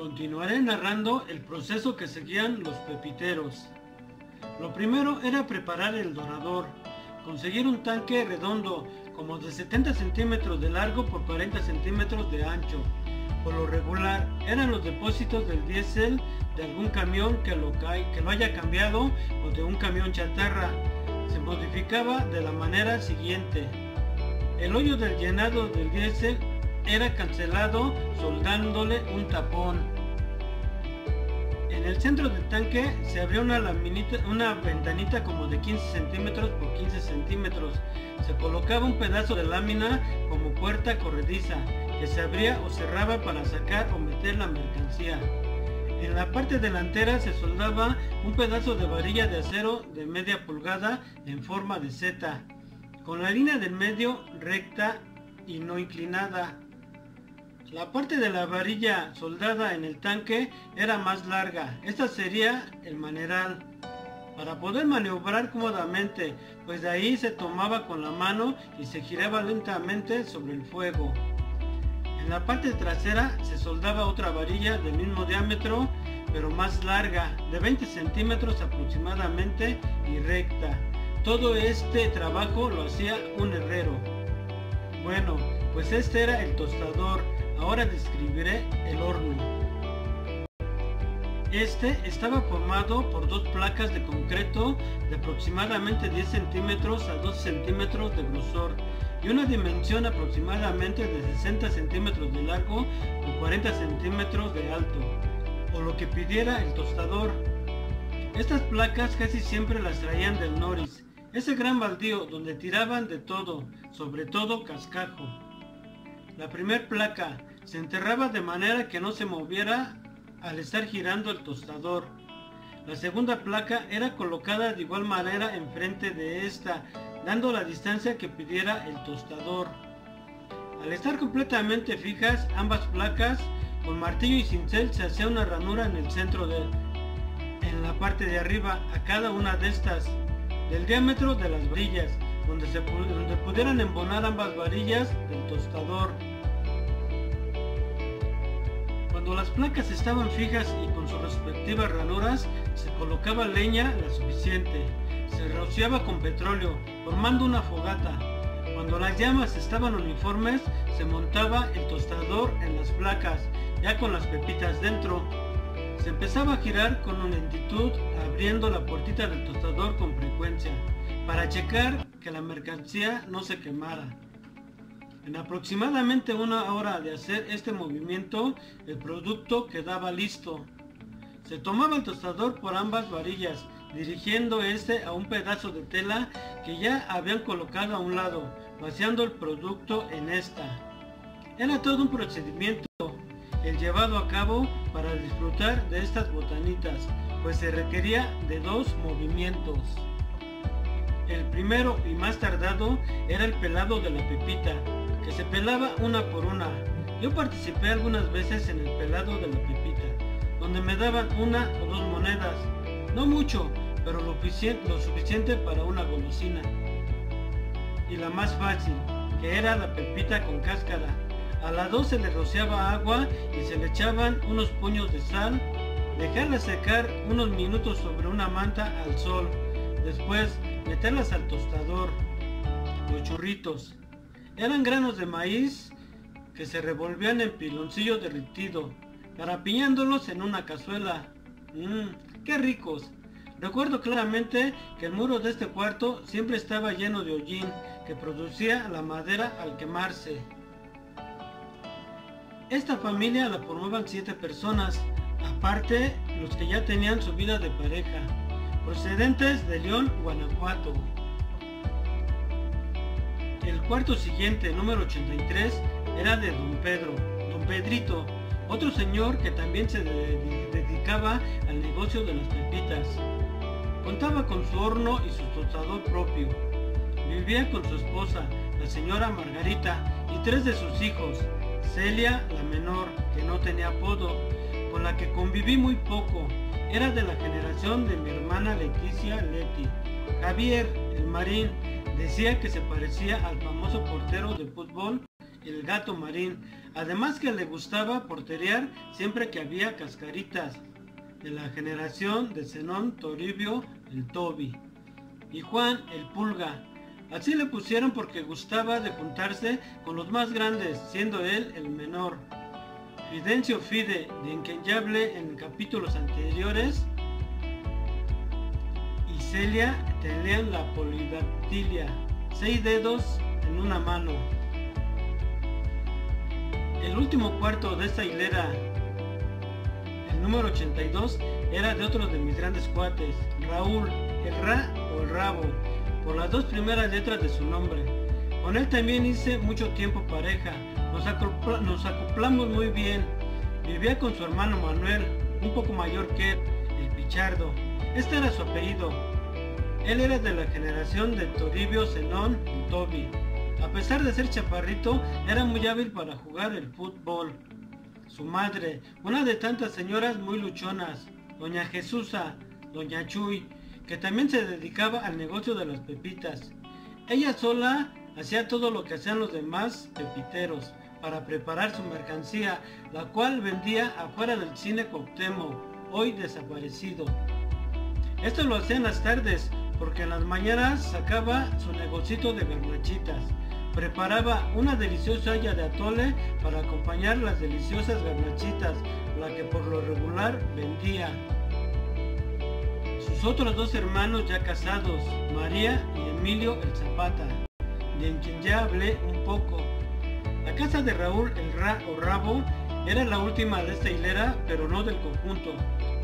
Continuaré narrando el proceso que seguían los pepiteros. Lo primero era preparar el dorador, conseguir un tanque redondo como de 70 centímetros de largo por 40 centímetros de ancho. Por lo regular eran los depósitos del diésel de algún camión que lo, que lo haya cambiado o de un camión chatarra. Se modificaba de la manera siguiente. El hoyo del llenado del diésel era cancelado soldándole un tapón. En el centro del tanque se abrió una, una ventanita como de 15 centímetros por 15 centímetros. Se colocaba un pedazo de lámina como puerta corrediza que se abría o cerraba para sacar o meter la mercancía. En la parte delantera se soldaba un pedazo de varilla de acero de media pulgada en forma de seta, con la línea del medio recta y no inclinada. La parte de la varilla soldada en el tanque era más larga. Esta sería el maneral. Para poder maniobrar cómodamente, pues de ahí se tomaba con la mano y se giraba lentamente sobre el fuego. En la parte trasera se soldaba otra varilla del mismo diámetro, pero más larga, de 20 centímetros aproximadamente y recta. Todo este trabajo lo hacía un herrero. Bueno, pues este era el tostador Ahora describiré el horno. Este estaba formado por dos placas de concreto de aproximadamente 10 centímetros a 12 centímetros de grosor y una dimensión aproximadamente de 60 centímetros de largo o 40 centímetros de alto, o lo que pidiera el tostador. Estas placas casi siempre las traían del Noris, ese gran baldío donde tiraban de todo, sobre todo cascajo. La primer placa se enterraba de manera que no se moviera al estar girando el tostador. La segunda placa era colocada de igual manera enfrente de esta, dando la distancia que pidiera el tostador. Al estar completamente fijas ambas placas, con martillo y cincel se hacía una ranura en el centro de en la parte de arriba a cada una de estas, del diámetro de las varillas, donde, se, donde pudieran embonar ambas varillas del tostador. Cuando las placas estaban fijas y con sus respectivas ranuras, se colocaba leña la suficiente. Se rociaba con petróleo, formando una fogata. Cuando las llamas estaban uniformes, se montaba el tostador en las placas, ya con las pepitas dentro. Se empezaba a girar con una lentitud, abriendo la puertita del tostador con frecuencia, para checar que la mercancía no se quemara. En aproximadamente una hora de hacer este movimiento, el producto quedaba listo. Se tomaba el tostador por ambas varillas, dirigiendo este a un pedazo de tela que ya habían colocado a un lado, vaciando el producto en esta. Era todo un procedimiento, el llevado a cabo para disfrutar de estas botanitas, pues se requería de dos movimientos. El primero y más tardado era el pelado de la pepita, se pelaba una por una. Yo participé algunas veces en el pelado de la pepita, donde me daban una o dos monedas, no mucho, pero lo, suficiente para una golosina. Y la más fácil, que era la pepita con cáscara. A las dos se le rociaba agua y se le echaban unos puños de sal, dejarla secar unos minutos sobre una manta al sol, después meterlas al tostador, los churritos, eran granos de maíz que se revolvían en piloncillo derretido, garapiñándolos en una cazuela. Mmm, qué ricos. Recuerdo claramente que el muro de este cuarto siempre estaba lleno de hollín que producía la madera al quemarse. Esta familia la formaban siete personas, aparte los que ya tenían su vida de pareja, procedentes de León, Guanajuato. El cuarto siguiente, número 83, era de don Pedro, don Pedrito, otro señor que también se dedicaba al negocio de las pepitas. Contaba con su horno y su tostador propio. Vivía con su esposa, la señora Margarita, y tres de sus hijos, Celia, la menor, que no tenía apodo, con la que conviví muy poco. Era de la generación de mi hermana Leticia Leti. Javier, el marín, Decía que se parecía al famoso portero de fútbol, el gato marín, Además que le gustaba porterear siempre que había cascaritas, de la generación de Zenón Toribio el Tobi y Juan el Pulga. Así le pusieron porque gustaba de juntarse con los más grandes, siendo él el menor. Fidencio Fide, de quien ya hablé en capítulos anteriores, y Celia tenían la polidactilia, seis dedos en una mano. El último cuarto de esta hilera, el número 82, era de otro de mis grandes cuates, Raúl, el Ra o el Rabo, por las dos primeras letras de su nombre. Con él también hice mucho tiempo pareja, nos, acoplamos muy bien. Vivía con su hermano Manuel, un poco mayor que él, el Pichardo. Este era su apellido. Él era de la generación de Toribio Zenón y Toby. A pesar de ser chaparrito, era muy hábil para jugar el fútbol. Su madre, una de tantas señoras muy luchonas, doña Jesusa, doña Chuy, que también se dedicaba al negocio de las pepitas. Ella sola hacía todo lo que hacían los demás pepiteros para preparar su mercancía, la cual vendía afuera del cine Coctemo, hoy desaparecido. Esto lo hacía en las tardes, porque en las mañanas sacaba su negocito de garnachitas. Preparaba una deliciosa olla de atole para acompañar las deliciosas garnachitas, la que por lo regular vendía. Sus otros dos hermanos ya casados, María y Emilio el Zapata, de quien ya hablé un poco. La casa de Raúl el Ra o Rabo era la última de esta hilera, pero no del conjunto,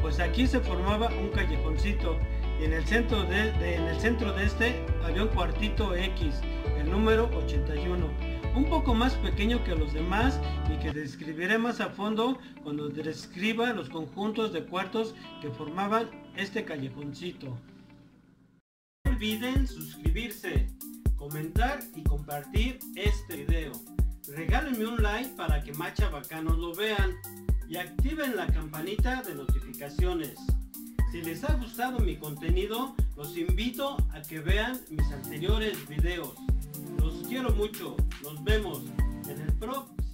pues aquí se formaba un callejoncito y en el centro de, en el centro de este había un cuartito X, el número 81, un poco más pequeño que los demás y que describiré más a fondo cuando describa los conjuntos de cuartos que formaban este callejoncito. No olviden suscribirse, comentar y compartir este video. Regálenme un like para que más chavacanos lo vean y activen la campanita de notificaciones. Si les ha gustado mi contenido, los invito a que vean mis anteriores videos. Los quiero mucho. Nos vemos en el próximo